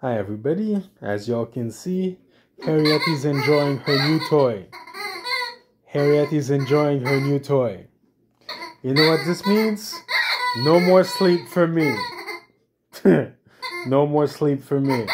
Hi everybody, as y'all can see, Harriet is enjoying her new toy. Harriet is enjoying her new toy. You know what this means? No more sleep for me. no more sleep for me.